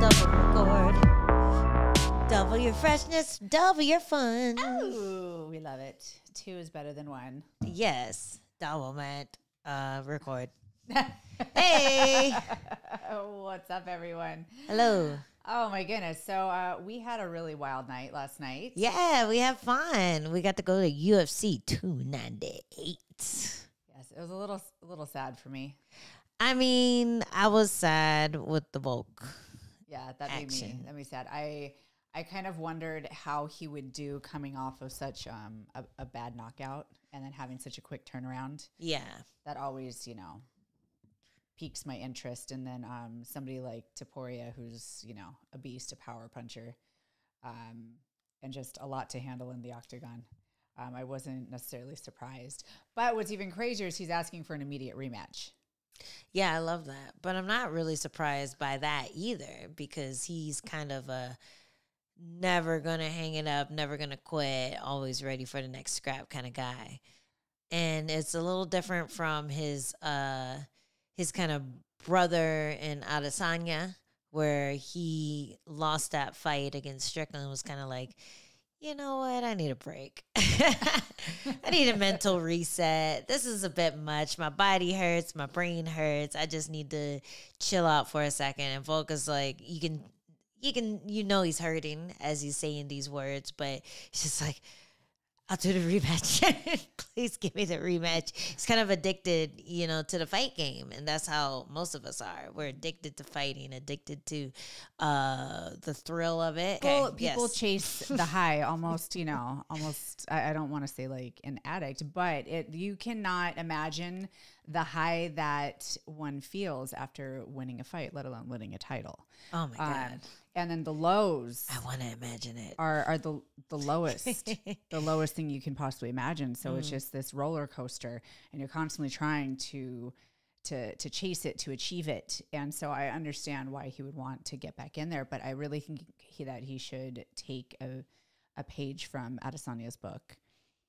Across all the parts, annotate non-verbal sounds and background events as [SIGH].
double record. Double your freshness, double your fun. Ooh, we love it. Two is better than one. Yes, double meant uh, record. [LAUGHS] hey, What's up, everyone? hello. Oh my goodness! So uh, we had a really wild night last night. Yeah, we had fun. We got to go to UFC 298. Yes, it was a little, a little sad for me. I mean, I was sad with the Volk. Yeah, that made me, that made me sad. I, I kind of wondered how he would do coming off of such um a, a bad knockout and then having such a quick turnaround. Yeah. That always, you know, piques my interest. And then um somebody like Topuria, who's you know a beast, a power puncher, um, and just a lot to handle in the octagon. Um, I wasn't necessarily surprised. But what's even crazier is he's asking for an immediate rematch. Yeah, I love that. But I'm not really surprised by that either because he's kind of a never gonna hang it up, never gonna quit, always ready for the next scrap kind of guy. And it's a little different from his uh his kind of brother in Adesanya where he lost that fight against Strickland was kind of like you know what? I need a break. [LAUGHS] I need a mental reset. This is a bit much. My body hurts. My brain hurts. I just need to chill out for a second and focus. Like you can, you can, you know, he's hurting as he's saying these words, but he's just like, I'll do the rematch. [LAUGHS] Please give me the rematch. He's kind of addicted, you know, to the fight game. And that's how most of us are. We're addicted to fighting, addicted to uh the thrill of it. People, Okay, people yes. chase [LAUGHS] the high almost, you know, almost, I, I don't want to say like an addict, but it, you cannot imagine the high that one feels after winning a fight, let alone winning a title. Oh my God. Um, and then the lows I want to imagine it. are, are the, the lowest, [LAUGHS] the lowest thing you can possibly imagine. So Mm. it's just this roller coaster and you're constantly trying to, to, to chase it, to achieve it. And so I understand why he would want to get back in there, but I really think he, that he should take a, a page from Adesanya's book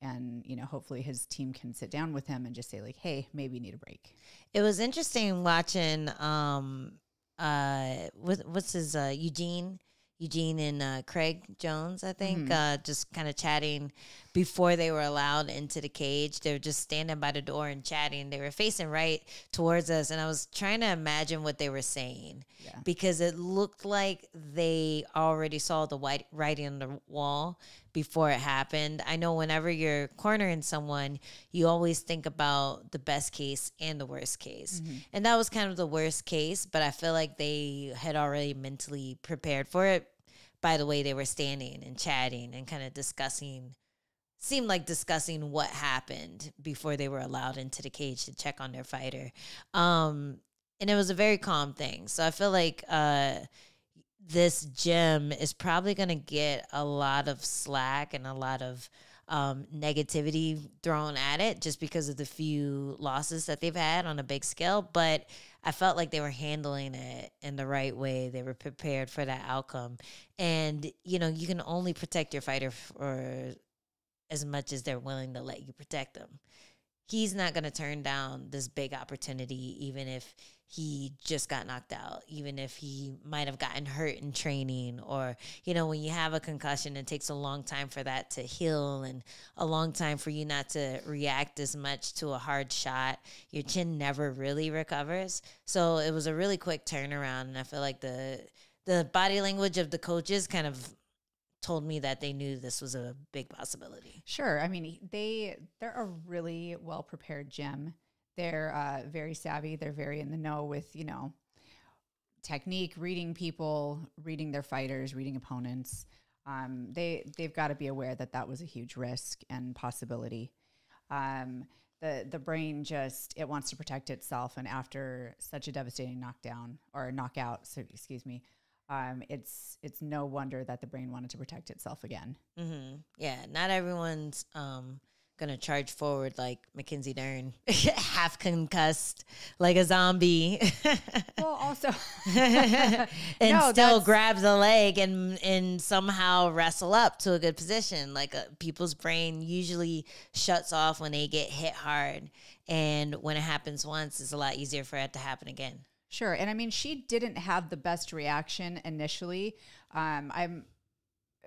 and, you know, hopefully his team can sit down with him and just say like, Hey, maybe you need a break. It was interesting watching um uh what, what's his uh Eugene Eugene and uh, Craig Jones, I think, uh, just kind of chatting before they were allowed into the cage. They were just standing by the door and chatting. They were facing right towards us, and I was trying to imagine what they were saying Yeah. because it looked like they already saw the white writing on the wall before it happened. I know whenever you're cornering someone, you always think about the best case and the worst case. Mm-hmm. And that was kind of the worst case, but I feel like they had already mentally prepared for it by the way they were standing and chatting and kind of discussing seemed like discussing what happened before they were allowed into the cage to check on their fighter. Um and it was a very calm thing. So I feel like uh this gym is probably going to get a lot of slack and a lot of um, negativity thrown at it just because of the few losses that they've had on a big scale. But I felt like they were handling it in the right way. They were prepared for that outcome. And, you know, you can only protect your fighter for as much as they're willing to let you protect them. He's not going to turn down this big opportunity, even if he just got knocked out, even if he might have gotten hurt in training, or, you know, when you have a concussion, it takes a long time for that to heal and a long time for you not to react as much to a hard shot. Your chin never really recovers. So it was a really quick turnaround. And I feel like the, the body language of the coaches kind of told me that they knew this was a big possibility. Sure. I mean, they they're a really well prepared gym. They're uh, very savvy. They're very in the know with you know technique, reading people, reading their fighters, reading opponents. Um, they they've got to be aware that that was a huge risk and possibility. Um, the the brain just it wants to protect itself, and after such a devastating knockdown or knockout, so excuse me, um, it's it's no wonder that the brain wanted to protect itself again. hmm Yeah, not everyone's um gonna charge forward like Mackenzie Dern, [LAUGHS] half concussed like a zombie, [LAUGHS] Well, also, [LAUGHS] and No, still grab the leg and and somehow wrestle up to a good position. Like uh people's brain usually shuts off when they get hit hard, and when it happens once, it's a lot easier for it to happen again. Sure. And I mean, she didn't have the best reaction initially. Um, I'm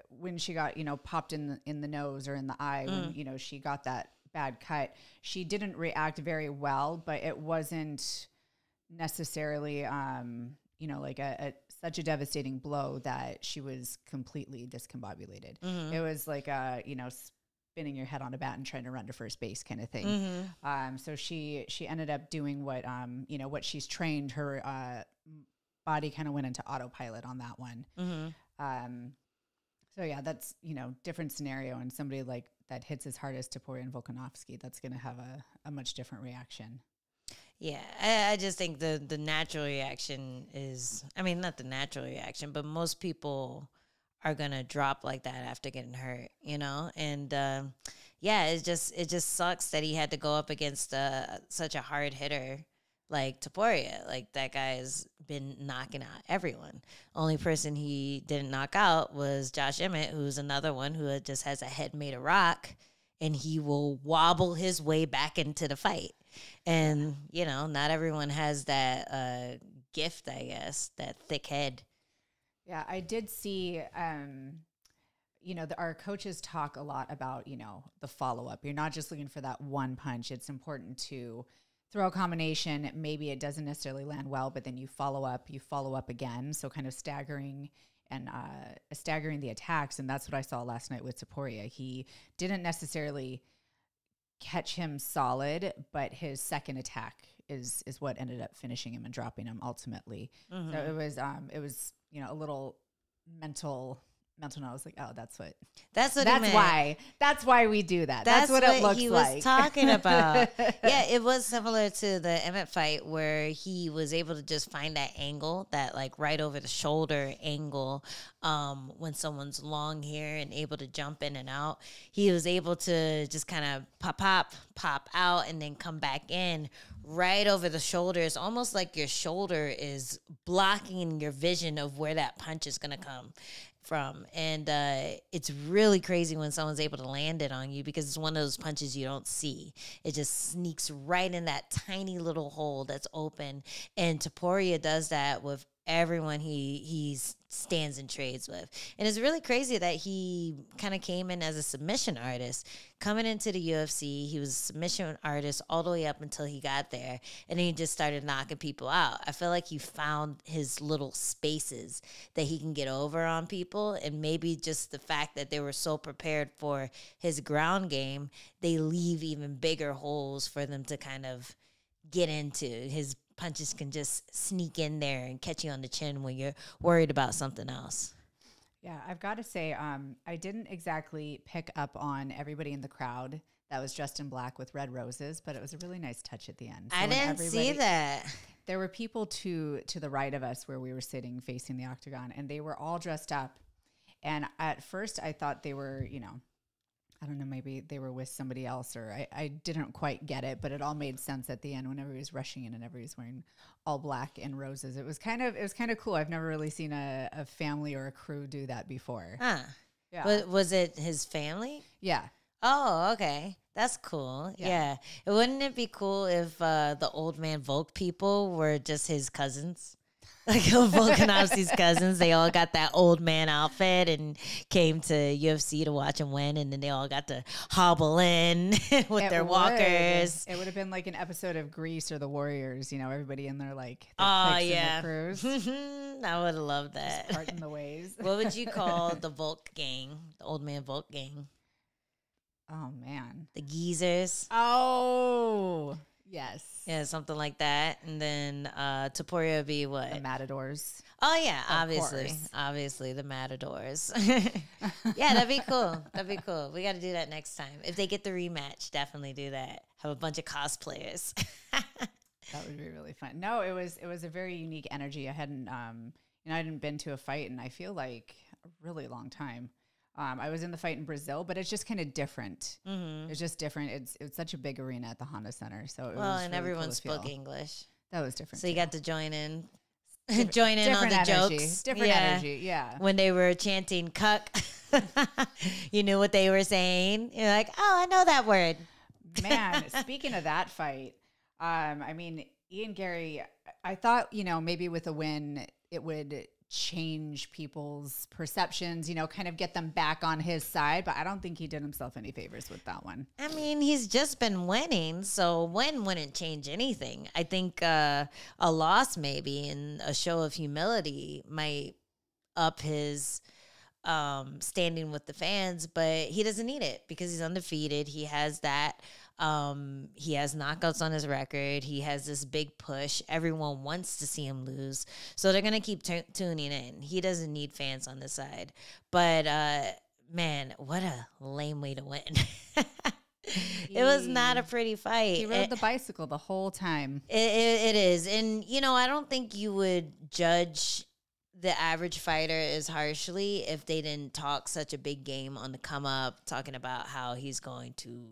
when she got, you know, popped in the, in the nose or in the eye when, you know, she got that bad cut. She didn't react very well, but it wasn't necessarily um, you know, like a, a such a devastating blow that she was completely discombobulated. It was like a, you know, spinning your head on a bat and trying to run to first base kind of thing. Mm-hmm. Um, so she she ended up doing what um, you know what she's trained. Her uh, body kind of went into autopilot on that one. Mm-hmm. Um, so yeah, that's you know different scenario, and somebody like that hits as hard as Topuria and Volkanovski, that's going to have a, a much different reaction. Yeah, I, I just think the the natural reaction is, I mean, not the natural reaction, but most people are gonna drop like that after getting hurt, you know. And um, yeah, it just it just sucks that he had to go up against uh, such a hard hitter like Topuria. Like that guy's been knocking out everyone. Only person he didn't knock out was Josh Emmett, who's another one who just has a head made of rock, and he will wobble his way back into the fight. And you know, not everyone has that uh, gift, I guess, that thick head. Yeah, I did see. Um, you know, the, our coaches talk a lot about you know the follow up. You're not just looking for that one punch. It's important to throw a combination. Maybe it doesn't necessarily land well, but then you follow up. You follow up again. So kind of staggering and uh, staggering the attacks. And that's what I saw last night with Topuria. He didn't necessarily catch him solid, but his second attack is is what ended up finishing him and dropping him ultimately. Mm-hmm. So it was um it was you know a little mental mental note. I was like, oh, that's what That's what that's why that's why we do that. That's, what, it looks he like. was talking [LAUGHS] about. yeah, it was similar to the Emmett fight where he was able to just find that angle, that like right over the shoulder angle, um, when someone's long hair and able to jump in and out. He was able to just kind of pop, pop, pop out, and then come back in right over the shoulder. It's almost like your shoulder is blocking your vision of where that punch is gonna come from. And uh, it's really crazy when someone's able to land it on you because it's one of those punches you don't see. It just sneaks right in that tiny little hole that's open. And Topuria does that with everyone he he's stands and trades with. And it's really crazy that he kind of came in as a submission artist. Coming into the UFC, he was a submission artist all the way up until he got there. And then he just started knocking people out. I feel like he found his little spaces that he can get over on people. And maybe just the fact that they were so prepared for his ground game, they leave even bigger holes for them to kind of get into. His punches can just sneak in there and catch you on the chin when you're worried about something else. Yeah, I've got to say, um, I didn't exactly pick up on everybody in the crowd that was dressed in black with red roses, but it was a really nice touch at the end. So I didn't see that. There were people to to the right of us where we were sitting facing the octagon, and they were all dressed up. And at first, I thought they were, you know, I don't know, maybe they were with somebody else, or I, I didn't quite get it, but it all made sense at the end whenever he was rushing in and everybody was wearing all black and roses. It was kind of it was kind of cool. I've never really seen a, a family or a crew do that before. Huh. Yeah, Was, was it his family? yeah. Oh, okay. That's cool. Yeah. Wouldn't it be cool if uh, the old man Volk people were just his cousins? [LAUGHS] Like Volkanovski's cousins, they all got that old man outfit and came to UFC to watch him win, and then they all got to hobble in [LAUGHS] with It their would. walkers. It would have been like an episode of Grease or The Warriors. You know, everybody in their like their Oh and their yeah, [LAUGHS] I would have loved that. parting the ways. what would you call the Volk gang, the old man Volk gang, Oh man. the geezers? Oh yes. Yeah, something like that. And then uh Topuria would be what? The Matadors. Oh yeah, Of obviously, course. obviously the Matadors. [LAUGHS] yeah, that'd be cool. That'd be cool. We got to do that next time. If they get the rematch, definitely do that. Have a bunch of cosplayers. [LAUGHS] That would be really fun. No, it was it was a very unique energy. I hadn't um you know I hadn't been to a fight in I feel like a really long time. Um, I was in the fight in Brazil, but it's just kind of different. hmm It's just different. It's it's such a big arena at the Honda Center, so it Well, was and really everyone cool spoke. English, That was different. so you too. got to join in, [LAUGHS] join in on the energy. jokes. Different Yeah. energy. Yeah. When they were chanting "cuck," [LAUGHS] you knew what they were saying. You're like, "Oh, I know that word." Man, [LAUGHS] speaking of that fight, um, I mean, Ian Garry, I thought, you know, maybe with a win, it would change people's perceptions, you know, kind of get them back on his side. But I don't think he did himself any favors with that one. I mean, he's just been winning, so win wouldn't change anything. I think uh, a loss, maybe, and a show of humility might up his um, standing with the fans, but he doesn't need it because he's undefeated. He has that. Um, he has knockouts on his record. He has this big push. Everyone wants to see him lose, so they're gonna keep t- tuning in. He doesn't need fans on the side, but uh, man, what a lame way to win. [LAUGHS] it was not a pretty fight. He rode It- the bicycle the whole time. it, it, it is. And, you know, I don't think you would judge the average fighter as harshly if they didn't talk such a big game on the come up, talking about how he's going to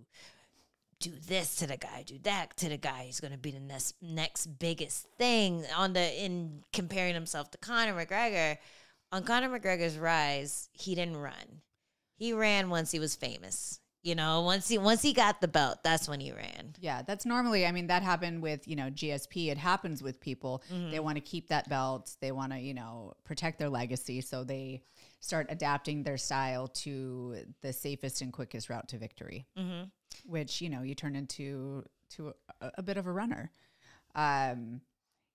do this to the guy, do that to the guy. He's going to be the next next biggest thing on the in comparing himself to Conor McGregor. On Conor McGregor's rise, he didn't run. He ran once he was famous. You know, once he once he got the belt, that's when he ran. Yeah, that's normally, I mean, that happened with, you know, GSP. It happens with people. Mm-hmm. They want to keep that belt, they want to, you know, protect their legacy. So they start adapting their style to the safest and quickest route to victory, Mm-hmm. which, you know, you turn into to a, a bit of a runner. Um,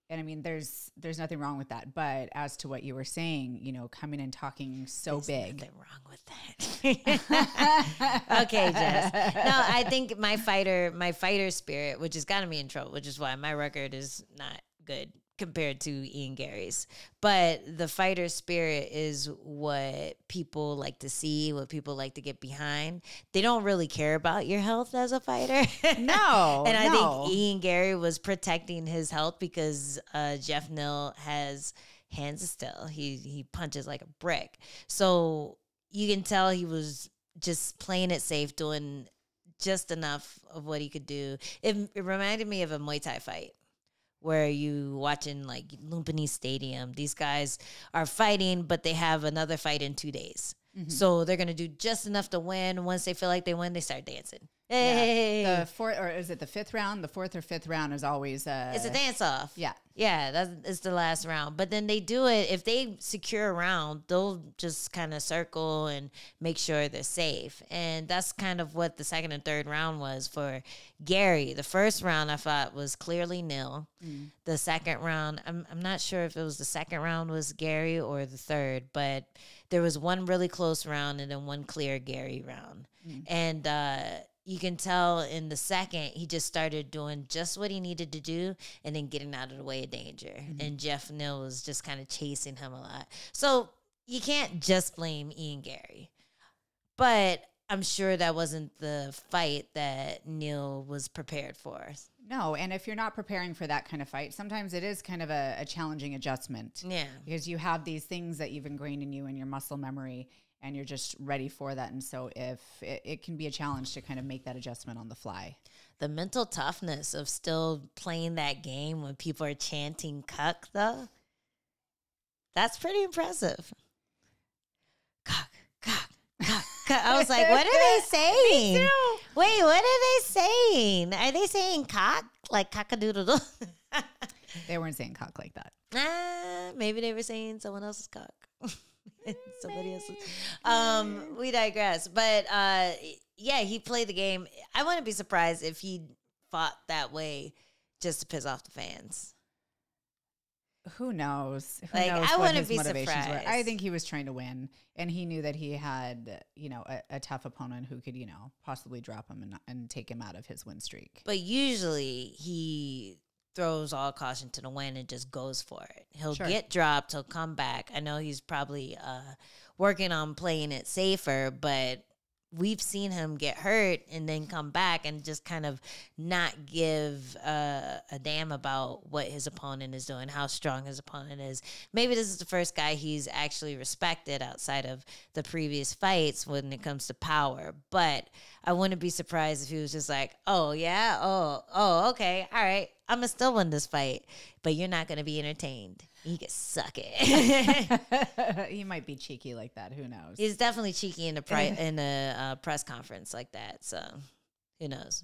and I mean, there's there's nothing wrong with that. But as to what you were saying, you know, coming and talking so There's big, Nothing wrong with that. [LAUGHS] okay, Jess. No, I think my fighter, my fighter spirit, which has gotten me in trouble, which is why my record is not good compared to Ian Garry's. But the fighter spirit is what people like to see, what people like to get behind. They don't really care about your health as a fighter. [LAUGHS] No, and I no. think Ian Garry was protecting his health because uh, Geoff Neal has hands steel. He he punches like a brick. So you can tell he was just playing it safe, doing just enough of what he could do. It, it reminded me of a Muay Thai fight where you watching like Lumpini Stadium. These guys are fighting, but they have another fight in two days. Mm-hmm. So they're gonna do just enough to win. Once they feel like they win, they start dancing. Yeah. The fourth, or is it the fifth round? The fourth or fifth round is always uh, it's a dance off. Yeah, Yeah, that's it's the last round. But then they do it if they secure a round, they'll just kind of circle and make sure they're safe. And that's kind of what the second and third round was for Garry. The first round I thought was clearly nil. The second round, I'm I'm not sure if it was the second round was Garry or the third, but there was one really close round and then one clear Garry round. And uh you can tell in the second he just started doing just what he needed to do and then getting out of the way of danger. Mm-hmm. And Geoff Neal was just kind of chasing him a lot. So you can't just blame Ian Garry. But I'm sure that wasn't the fight that Neal was prepared for. no. And if you're not preparing for that kind of fight, sometimes it is kind of a, a challenging adjustment Yeah. because you have these things that you've ingrained in you and your muscle memory, and you're just ready for that. And so, if it, it can be a challenge to kind of make that adjustment on the fly. The mental toughness of still playing that game when people are chanting cuck though. That's pretty impressive. Cock, cock. I was like, what are they [LAUGHS] saying? Wait, what are they saying? Are they saying cock? Like cockadoodle? [LAUGHS] They weren't saying cock like that. Ah, maybe they were saying someone else's cock. [LAUGHS] [LAUGHS] Somebody else's. Um, we digress. But uh, yeah, he played the game. I wouldn't be surprised if he fought that way just to piss off the fans. Who knows? Who Like, knows I wouldn't be motivations were? I think he was trying to win, and he knew that he had, you know, a, a tough opponent who could, you know, possibly drop him and, and take him out of his win streak. But usually he throws all caution to the wind and just goes for it. He'll Sure. get dropped, he'll come back. I know he's probably uh, working on playing it safer, but we've seen him get hurt and then come back and just kind of not give uh, a damn about what his opponent is doing, how strong his opponent is. Maybe this is the first guy he's actually respected outside of the previous fights when it comes to power. But I wouldn't be surprised if he was just like, "Oh yeah, oh oh okay, all right, I'm gonna still win this fight, but you're not gonna be entertained. You can suck it." [LAUGHS] he might be cheeky like that. Who knows? He's definitely cheeky in a pri- [LAUGHS] in a uh, press conference like that. So who knows?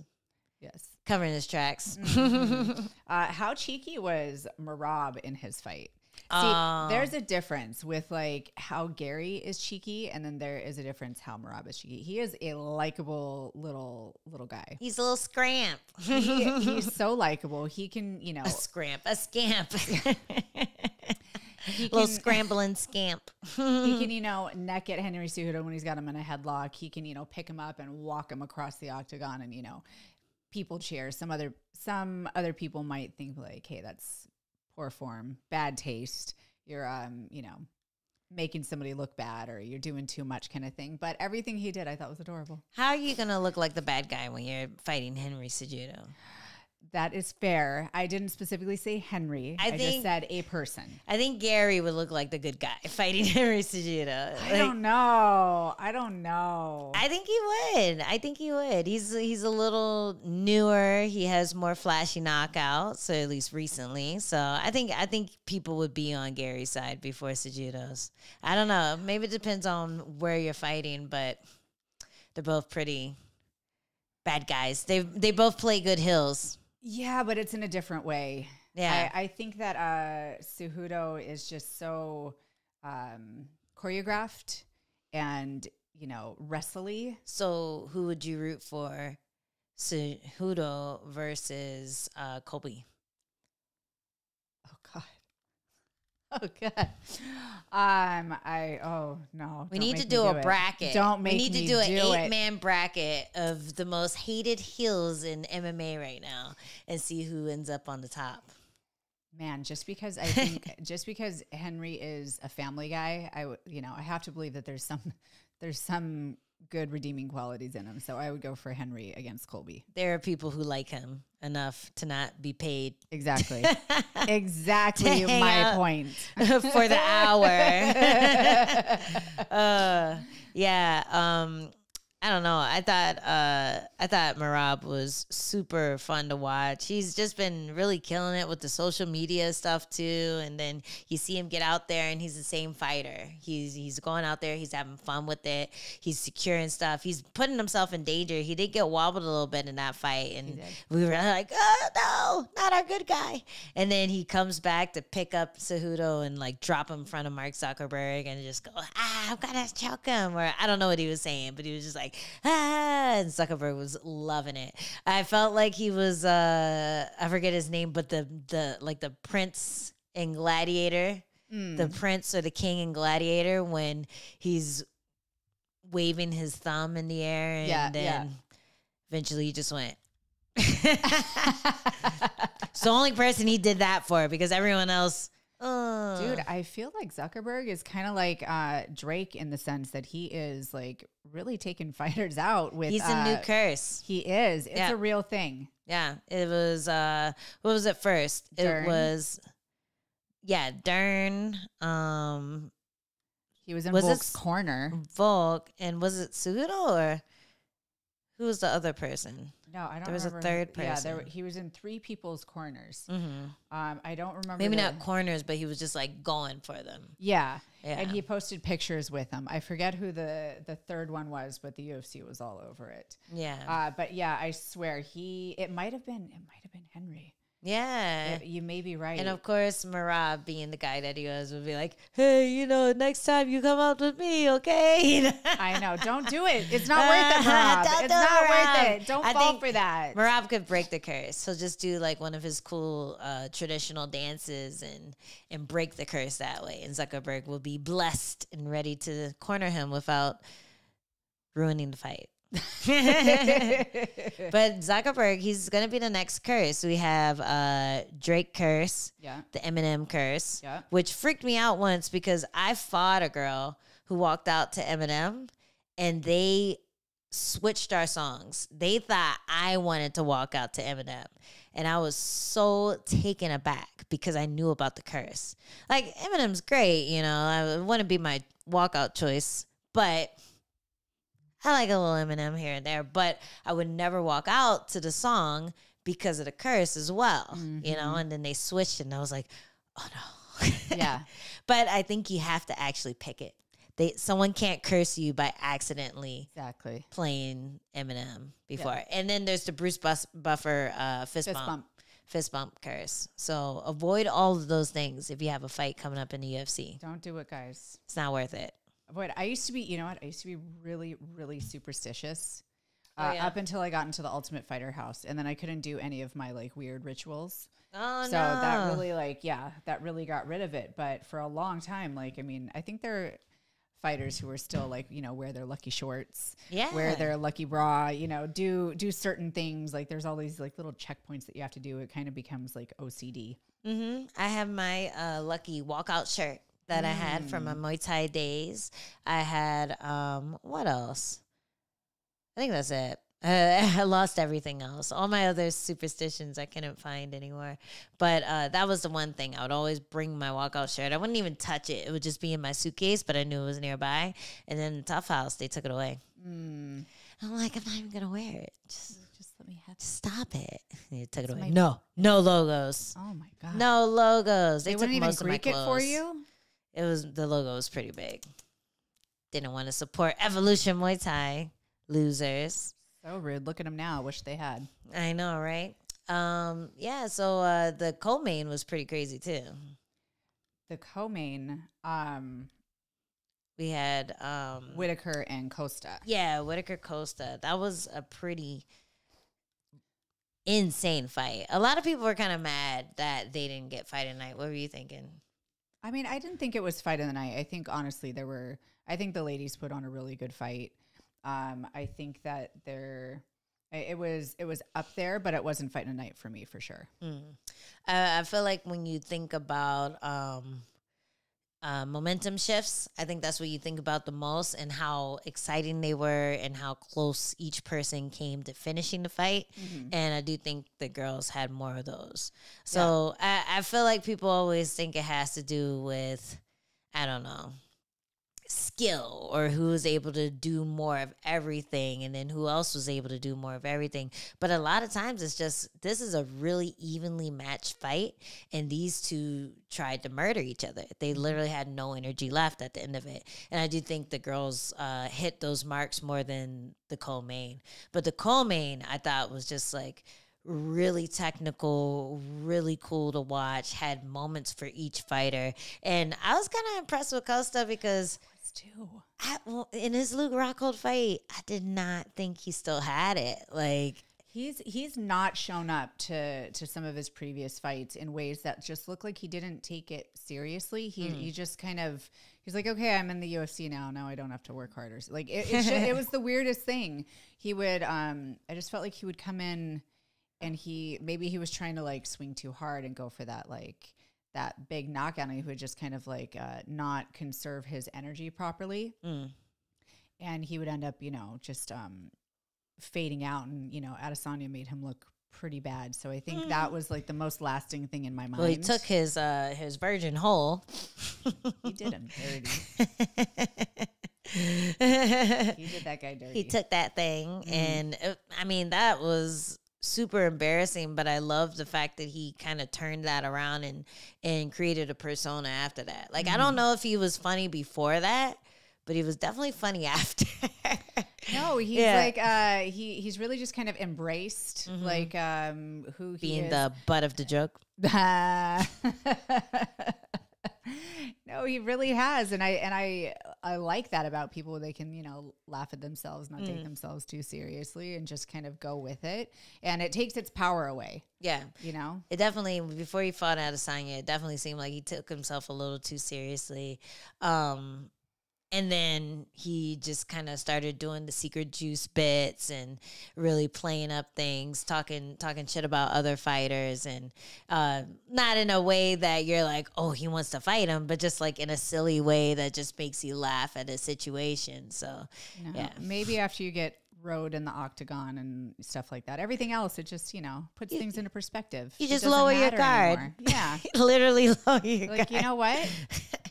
Yes. covering his tracks. Uh, how cheeky was Merab in his fight? See, Oh. there's a difference with like how Garry is cheeky, and then there is a difference how Merab is cheeky. He is a likable little little guy. He's a little scramp. He, he's [LAUGHS] so likable. He can, you know, a scramp, a scamp. He little can, scrambling [LAUGHS] scamp. he can, [LAUGHS] you know, neck at Henry Cejudo when he's got him in a headlock. He can, you know, pick him up and walk him across the octagon, and you know, people cheer. Some other some other people might think like, hey, that's poor form, bad taste. You're, um, you know, making somebody look bad, or you're doing too much, kind of thing. But everything he did, I thought was adorable. How are you gonna look like the bad guy when you're fighting Henry Cejudo? That is fair. I didn't specifically say Henry. I I, just said a person. I think Garry would look like the good guy [LAUGHS] fighting Henry Cejudo. I don't know. I don't know. I think he would. I think he would. He's he's a little newer. He has more flashy knockouts, so at least recently. So I think I think people would be on Garry's side before Cejudo's. I don't know. Maybe it depends on where you're fighting, but they're both pretty bad guys. They they both play good hills. Yeah, but it's in a different way. Yeah. I, I think that uh, Cejudo is just so um, choreographed and, you know, wrestly. So who would you root for? Cejudo versus uh, Colby. Oh, God. [LAUGHS] Oh, God. Um, I, oh, no. We need to make do a it. bracket. Don't make We need to do an do eight it. man bracket of the most hated heels in MMA right now and see who ends up on the top. Man, just because I [LAUGHS] think, just because Henry is a family guy, I, would- you know, I have to believe that there's some, there's some good redeeming qualities in him. So I would go for Henry against Colby. There are people who like him enough to not be paid Exactly. [LAUGHS] exactly my point. [LAUGHS] for the hour. [LAUGHS] uh, yeah. Um, I don't know. I thought uh, I thought Merab was super fun to watch. He's just been really killing it with the social media stuff too. And then you see him get out there, and he's the same fighter. He's he's going out there. He's having fun with it. He's securing stuff. He's putting himself in danger. He did get wobbled a little bit in that fight, and we were like, "Oh no, not our good guy!" And then he comes back to pick up Cejudo and like drop him in front of Mark Zuckerberg and just go, "Ah, I'm gonna choke him," or I don't know what he was saying, but he was just like, "Ah," [LAUGHS] and Zuckerberg was loving it. I felt like he was, uh I forget his name, but the the like the prince in Gladiator, the prince or the king in Gladiator when he's waving his thumb in the air and Yeah, then yeah. eventually he just went. [LAUGHS] it's the only person he did that for because everyone else, uh, Dude, I feel like Zuckerberg is kind of like uh, Drake in the sense that he is like really taking [LAUGHS] fighters out with. he's a new uh, curse. He is. It's Yeah. a real thing. Yeah, it was. uh What was it first? Dern. It was. Yeah, Dern, um, He was in Was it Volk's s- corner. Volk, and was it Sudo or who was the other person? No, I don't. There was a remember third who- Yeah, there, person. he was in three people's corners. hmm Um, I don't remember. Maybe the- not corners, but he was just like going for them. Yeah. Yeah. And he posted pictures with them. I forget who the the third one was, but the UFC was all over it. Yeah, Uh, but yeah, I swear he. It might have been. It might have been Henry. Yeah. You may be right. And of course, Merab, being the guy that he was, would be like, "Hey, you know, next time you come out with me, okay?" [LAUGHS] I know. Don't do it. It's not worth it, [LAUGHS] Merab. It's not Merab. worth it. Don't I fall think for that. Merab could break the curse. He'll just do like one of his cool uh, traditional dances and and break the curse that way. And Zuckerberg will be blessed and ready to corner him without ruining the fight. [LAUGHS] but Zuckerberg, he's gonna be the next curse. We have uh, Drake curse, yeah. the Eminem curse, Yeah. which freaked me out once because I fought a girl who walked out to Eminem and they switched our songs. They thought I wanted to walk out to Eminem. And I was so taken aback because I knew about the curse. Like Eminem's great, you know, I wouldn't be my walkout choice, but I like a little Eminem here and there, but I would never walk out to the song because of the curse as well, you know. And then they switched, and I was like, oh no. Yeah. [LAUGHS] but I think you have to actually pick it. they someone can't curse you by accidentally Exactly. playing Eminem before. And then there's the Bruce Bus- Buffer uh, fist, Fist bump, bump. fist bump curse. So avoid all of those things if you have a fight coming up in the UFC. Don't do it, guys. It's not worth it. Avoid. I used to be, you know what? I used to be really, really superstitious. Oh, Uh, yeah? Up until I got into the Ultimate Fighter house, and then I couldn't do any of my like weird rituals. Oh so no! that really like yeah that really got rid of it but for a long time like i mean i think there are fighters who are still like you know wear their lucky shorts yeah. wear their lucky bra you know do do certain things like there's all these like little checkpoints that you have to do it kind of becomes like ocd mm-hmm. I have my uh, lucky walkout shirt that I had from Mm. my Muay Thai days. I had um, what else? I think that's it. Uh, [LAUGHS] I lost everything else. All my other superstitions I couldn't find anymore. But uh, that was the one thing. I would always bring my walkout shirt. I wouldn't even touch it. It would just be in my suitcase, but I knew it was nearby. And then the TUF House, they took it away. mm. I'm like, I'm not even gonna wear it. Just, just let me have just stop it. And [LAUGHS] they took it away. No, no logos. oh my god No logos. They, they wouldn't even most of my greek it for you It was the logo was pretty big. Didn't want to support Evolution Muay Thai losers. so rude look at them now I wish they had I know, right? Um, yeah. So uh, the co-main was pretty crazy too. the co-main um We had um, whittaker and costa yeah Whittaker Costa. That was a pretty insane fight. A lot of people were kind of mad that they didn't get fight at night. What were you thinking? I mean, I didn't think it was fight of the night. I think honestly, there were. I think the ladies put on a really good fight. Um, I think that there, it was it was up there, but it wasn't fight of the night for me for sure. Mm. I, I feel like when you think about um, uh, momentum shifts, I think that's what you think about the most and how exciting they were and how close each person came to finishing the fight. And I do think the girls had more of those. So I, I feel like people always think it has to do with, I don't know, skill or who was able to do more of everything and then who else was able to do more of everything. But a lot of times it's just this is a really evenly matched fight and these two tried to murder each other. They literally had no energy left at the end of it. And I do think the girls uh, hit those marks more than the co-main. But the co-main I thought was just like really technical, really cool to watch, had moments for each fighter. And I was kind of impressed with Costa because too. I, well, in his Luke Rockhold fight, I did not think he still had it. Like, He's he's not shown up to to some of his previous fights in ways that just look like he didn't take it seriously. He he just kind of he's like, okay, I'm in the UFC now. Now I don't have to work harder. So, like it it, should, it was the [LAUGHS] weirdest thing. He would um I just felt like he would come in and he maybe he was trying to like swing too hard and go for that like that big knockout and he would just kind of like uh, not conserve his energy properly mm, and he would end up, you know, just um, fading out. And you know, Adesanya made him look pretty bad. So I think that was like the most lasting thing in my mind. well, he took his uh his virgin hole. he did him dirty. [LAUGHS] He did that guy dirty. he took that thing, and it, I mean that was super embarrassing. But I love the fact that he kind of turned that around and and created a persona after that. Like I don't know if he was funny before that, but he was definitely funny [LAUGHS] after. no, he's Yeah. like uh, he he's really just kind of embraced like um, who he being the butt of the joke. [LAUGHS] [LAUGHS] [LAUGHS] no, he really has, and I and I I like that about people. They can you know laugh at themselves, not Mm. take themselves too seriously, and just kind of go with it. And it takes its power away. Yeah. You know, It definitely before he fought Adesanya, it definitely seemed like he took himself a little too seriously. Um and then he just kind of started doing the secret juice bits and really playing up things, talking talking shit about other fighters and uh not in a way that you're like, "Oh, he wants to fight him," but just like in a silly way that just makes you laugh at a situation. So, you know, Yeah. maybe after you get rode in the octagon and stuff like that, everything else it just you know puts things into perspective. you just lower your guard. anymore. Yeah, [LAUGHS] literally lower your like you know what? [LAUGHS]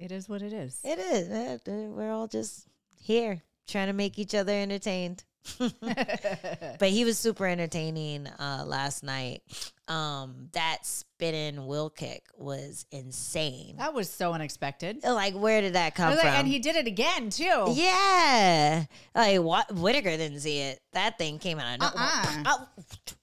It is what it is. It is. Uh, uh, We're all just here trying to make each other entertained. [LAUGHS] but he was super entertaining uh, last night. Um, that spinning wheel kick was insane. that was so unexpected. Like, where did that come was from? and he did it again too. yeah, like what? Whittaker didn't see it. That thing came out of nowhere. Uh-uh.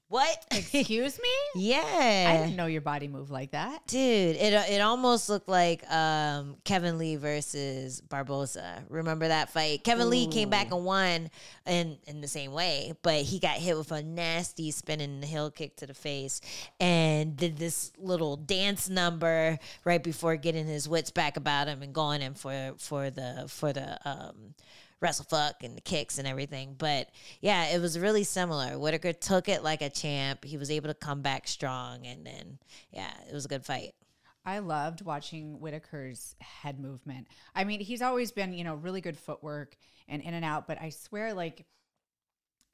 What? [LAUGHS] Excuse me? Yeah. I didn't know your body moved like that. dude. It it almost looked like um, Kevin Lee versus Barbosa. Remember that fight? Kevin Lee came back and won in in the same way, but he got hit with a nasty spinning heel kick to the face and did this little dance number right before getting his wits back about him and going in for for the for the um wrestle fuck and the kicks and everything. But yeah, it was really similar. Whittaker took it like a champ. He was able to come back strong and then yeah, it was a good fight. I loved watching Whittaker's head movement. I mean, he's always been, you know, really good footwork and in and out, but I swear, like,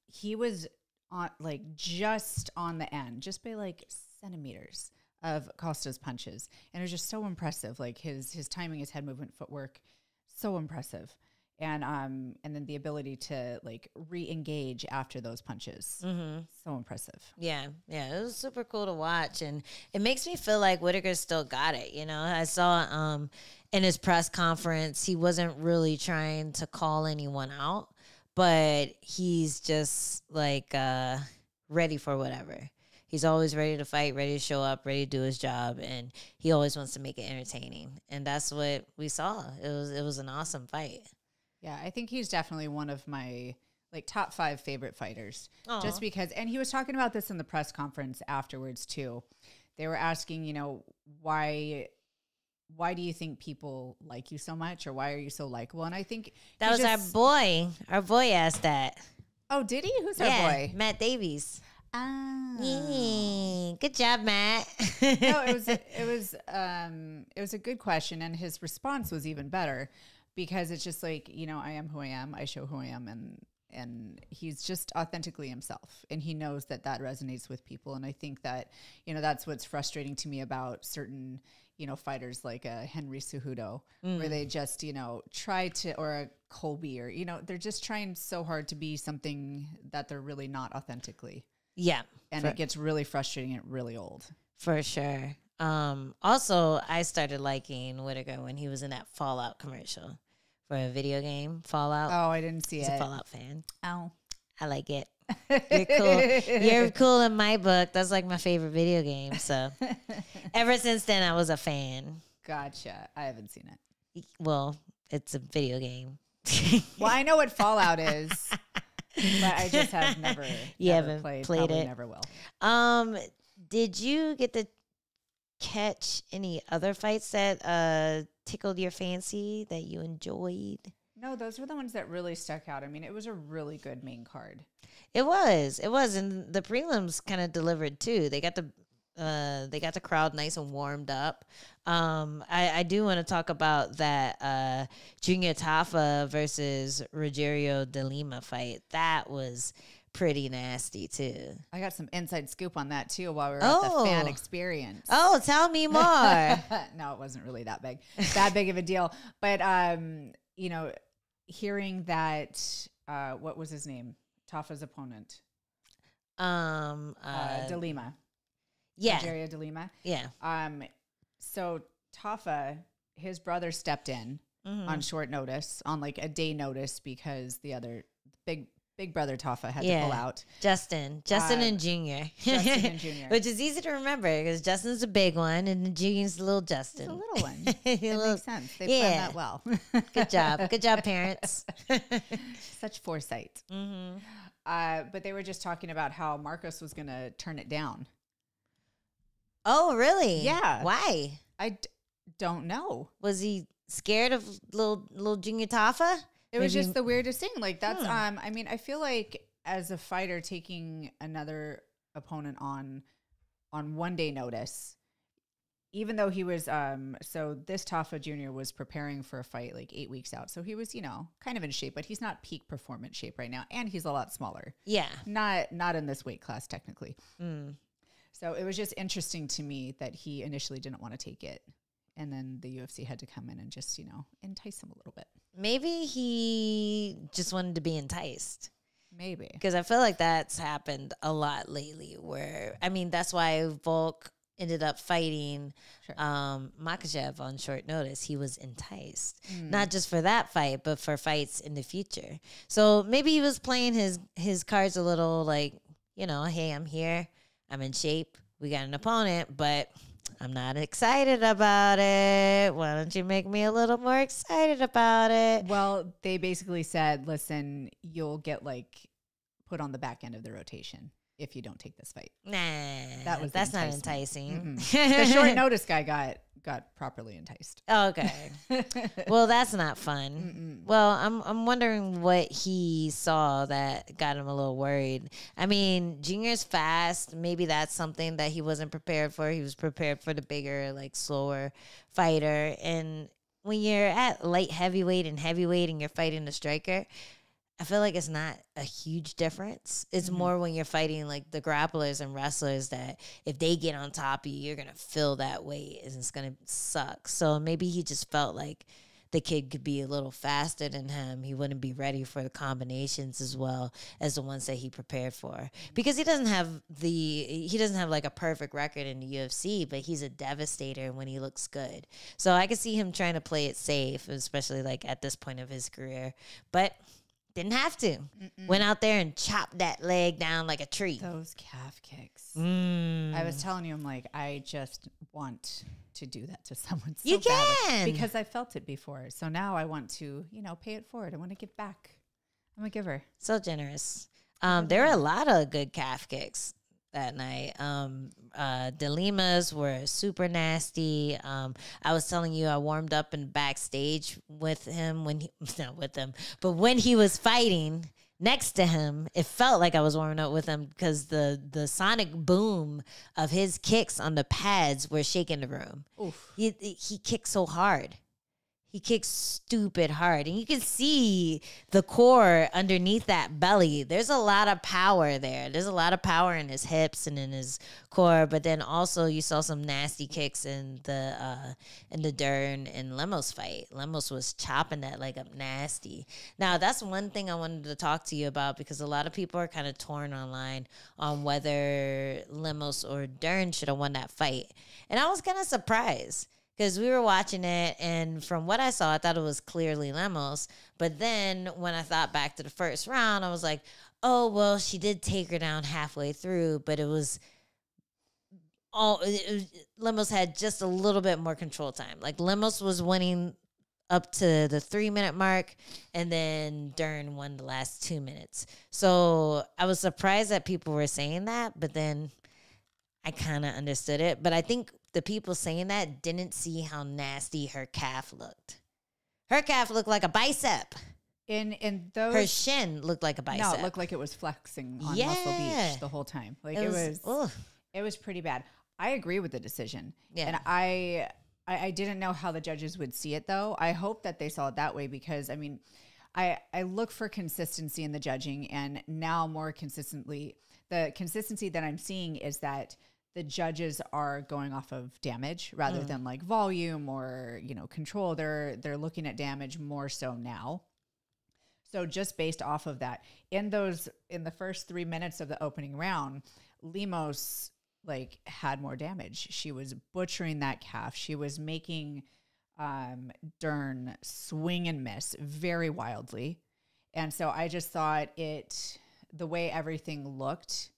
he was on, like, just on the end, just by like centimeters of Costa's punches. And it was just so impressive. Like, his, his timing, his head movement, footwork, so impressive. And, um, and then the ability to like re engage after those punches. Mm-hmm. So impressive. Yeah, yeah, it was super cool to watch, and it makes me feel like Whittaker still got it. You know, I saw um in his press conference he wasn't really trying to call anyone out, but he's just like uh ready for whatever. He's always ready to fight, ready to show up, ready to do his job, and he always wants to make it entertaining. And that's what we saw. It was it was an awesome fight. Yeah, I think he's definitely one of my like top five favorite fighters. Aw. Just because, and he was talking about this in the press conference afterwards too. They were asking, you know, why, why do you think people like you so much, or why are you so likable? And I think That was our boy. Our boy asked that. Oh, did he? Who's our boy? Matt Davies. Ah. Yeah. Good job, Matt. no, it was [LAUGHS] it was um it was a good question, and his response was even better because it's just like you know I am who I am, I show who I am, and and he's just authentically himself, and he knows that that resonates with people, and I think that you know that's what's frustrating to me about certain you know fighters like a Henry Cejudo, where they mm. just you know try to or a Colby or you know they're just trying so hard to be something that they're really not authentically, yeah, and it gets really frustrating and really old. for sure. Um, also, I started liking Whittaker when he was in that Fallout commercial for a video game, Fallout. Oh, I didn't see He's it. a Fallout fan. Oh. I like it. [LAUGHS] You're cool. You're cool in my book. That's like my favorite video game. So [LAUGHS] ever since then, I was a fan. Gotcha. I haven't seen it. Well, it's a video game. [LAUGHS] Well, I know what Fallout is, but I just have never, You never haven't played. played it? Never will. Um, did you get to catch any other fights that uh tickled your fancy that you enjoyed? No, those were the ones that really stuck out. I mean, it was a really good main card. It was. It was, and the prelims kind of delivered too. They got the uh they got the crowd nice and warmed up. Um I, I do want to talk about that uh Junior Tafa versus Rogerio de Lima fight. That was pretty nasty too. I got some inside scoop on that too while we were at the fan Oh. experience. Oh, tell me more. [LAUGHS] no, it wasn't really that big, that big of a deal. But um, you know, hearing that, uh, what was his name? Tafa's opponent, um uh, uh, Delima, yeah. Jerry Delima. Yeah. Um, so Tafa, his brother stepped in Mhm. on short notice, on like a day notice, because the other big big brother Tafa had Yeah. to pull out. Justin, Justin Uh, and Junior, Justin and [LAUGHS] Junior. which is easy to remember because Justin's a big one and Junior's a little Justin. a little one. [LAUGHS] It little- makes sense. They yeah. planned that well. [LAUGHS] Good job, good job, parents. Such foresight. hmm Uh, but they were just talking about how Marcos was going to turn it down. Oh, really? Yeah. Why I d- don't know. was he scared of little little Junior Tafa? It was just the weirdest thing. Like that's Hmm. um. I mean, I feel like as a fighter taking another opponent on on one day notice, even though he was um. So this Tafa Junior was preparing for a fight like eight weeks out. So he was you know kind of in shape, but he's not peak performance shape right now, and he's a lot smaller. Yeah. Not not in this weight class technically. Mm. So it was just interesting to me that he initially didn't want to take it. And then the UFC had to come in and just, you know, entice him a little bit. Maybe he just wanted to be enticed. Maybe. Because I feel like that's happened a lot lately. Where I mean, that's why Volk ended up fighting Sure. um, Makhachev on short notice. He was enticed, Mm. not just for that fight, but for fights in the future. So maybe he was playing his his cards a little like, you know, hey, I'm here, I'm in shape. We got an opponent, but I'm not excited about it. Why don't you make me a little more excited about it? Well, they basically said, listen, you'll get like put on the back end of the rotation if you don't take this fight. Nah, That was that's not enticing. Mm-hmm. The short [LAUGHS] notice guy got got properly enticed. Okay. [LAUGHS] well, that's not fun. Well, I'm I'm wondering what he saw that got him a little worried. I mean, Junior's fast. Maybe that's something that he wasn't prepared for. He was prepared for the bigger, like slower fighter. And when you're at light heavyweight and heavyweight and you're fighting a striker, I feel like it's not a huge difference. It's mm-hmm. more when you're fighting like the grapplers and wrestlers that if they get on top of you, you're gonna feel that weight and it's gonna suck. So maybe he just felt like the kid could be a little faster than him. He wouldn't be ready for the combinations as well as the ones that he prepared for. Because he doesn't have the he doesn't have like a perfect record in the UFC, but he's a devastator when he looks good. So I could see him trying to play it safe, especially like at this point of his career. But didn't have to. Went out there and chopped that leg down like a tree. Those calf kicks. Mm. I was telling you, I'm like, I just want to do that to [LAUGHS] someone. So You can. because I felt it before. So now I want to, you know, pay it forward. I want to give back. I'm a giver. So generous. Um, there are a lot of good calf kicks that night. Um, uh, De Lima's were super nasty. Um, I was telling you, I warmed up in backstage with him when he, [LAUGHS] not with him, but when he was fighting next to him, it felt like I was warming up with him because the the sonic boom of his kicks on the pads were shaking the room. Oof. He he kicks so hard. He kicks stupid hard. And you can see the core underneath that belly. There's a lot of power there. There's a lot of power in his hips and in his core. But then also you saw some nasty kicks in the uh in the Dern and Lemos fight. Lemos was chopping that leg up nasty. Now that's one thing I wanted to talk to you about because a lot of people are kind of torn online on whether Lemos or Dern should have won that fight. And I was kind of surprised because we were watching it, and from what I saw, I thought it was clearly Lemos. But then when I thought back to the first round, I was like, oh, well, she did take her down halfway through, but it was all it was, Lemos had just a little bit more control time. Like Lemos was winning up to the three minute mark, and then Dern won the last two minutes. So I was surprised that people were saying that, but then I kind of understood it. But I think the people saying that didn't see how nasty her calf looked. Her calf looked like a bicep. In in those Her shin looked like a bicep. No, it looked like it was flexing on Muscle Yeah. Beach the whole time. Like It it was- was, it was pretty bad. I agree with the decision. Yeah. And I, I I didn't know how the judges would see it though. I hope that they saw it that way because I mean, I I look for consistency in the judging and now more consistently the consistency that I'm seeing is that the judges are going off of damage rather Mm. than like volume or, you know, control. They're they're looking at damage more so now. So just based off of that, in those in the first three minutes of the opening round, Lemos like had more damage. She was butchering that calf. She was making um Dern swing and miss very wildly. And so I just thought it the way everything looked,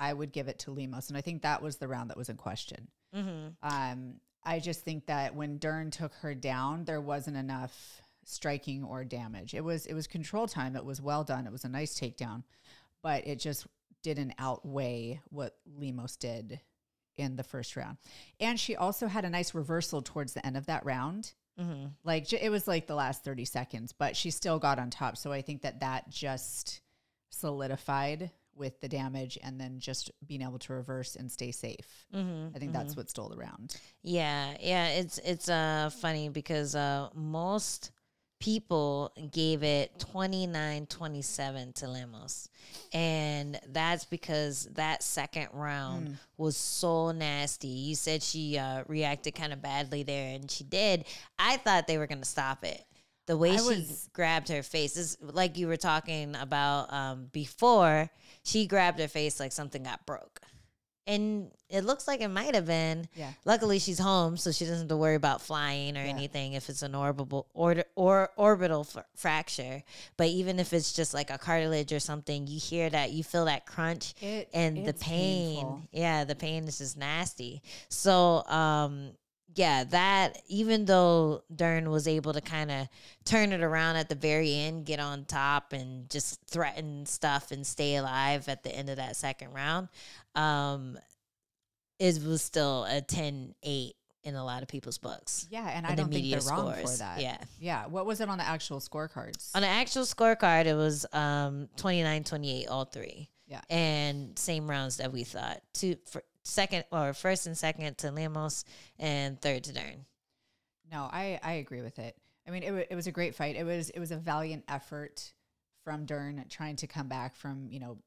I would give it to Lemos. And I think that was the round that was in question. Mhm. Um, I just think that when Dern took her down, there wasn't enough striking or damage. It was it was control time. It was well done. It was a nice takedown, but it just didn't outweigh what Lemos did in the first round. And she also had a nice reversal towards the end of that round. Mhm. Like it was like the last 30 seconds, but she still got on top. So I think that that just solidified with the damage and then just being able to reverse and stay safe. Mhm. I think that's what stole the round. Yeah, yeah, it's it's uh funny because uh most people gave it 29-27 to Lemos. And that's because that second round was so nasty. You said she uh reacted kind of badly there and she did. I thought they were going to stop it. the way I she was- grabbed her face is like you were talking about um, before. She grabbed her face like something got broke, and it looks like it might have been. Yeah. Luckily, she's home, so she doesn't have to worry about flying or Yeah. anything if it's an orbital or, or orbital f- fracture. But even if it's just like a cartilage or something, you hear that, you feel that crunch It and the pain painful. yeah the pain is just nasty so um yeah that even though dern was able to kind of turn it around at the very end get on top and just threaten stuff and stay alive at the end of that second round um it was still a 10-8 in a lot of people's books Yeah, and in I the don't think media they're wrong for that. yeah Yeah. What was it on the actual scorecards? on the actual scorecard it was um 29-28 all three Yeah. and same rounds that we thought. Two for second or first and second to Lemos and third to Dern. No, I, I agree with it. I mean, it, it was a great fight. It was it was a valiant effort from Dern trying to come back from you know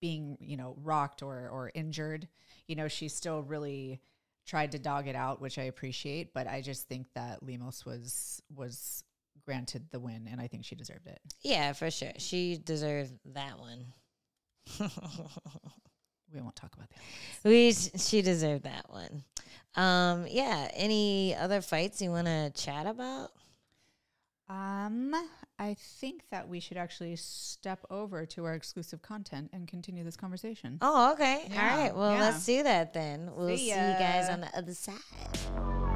being you know rocked or or injured. You know, she still really tried to dog it out, which I appreciate. But I just think that Lemos was was granted the win, and I think she deserved it. Yeah, for sure. She deserved that one. [LAUGHS] We won't talk about that. we she deserved that one. Um yeah, any other fights you want to chat about? Um, I think that we should actually step over to our exclusive content and continue this conversation. Oh, okay. Yeah, All right. Well, yeah. let's do that then. We'll see, See you guys on the other side.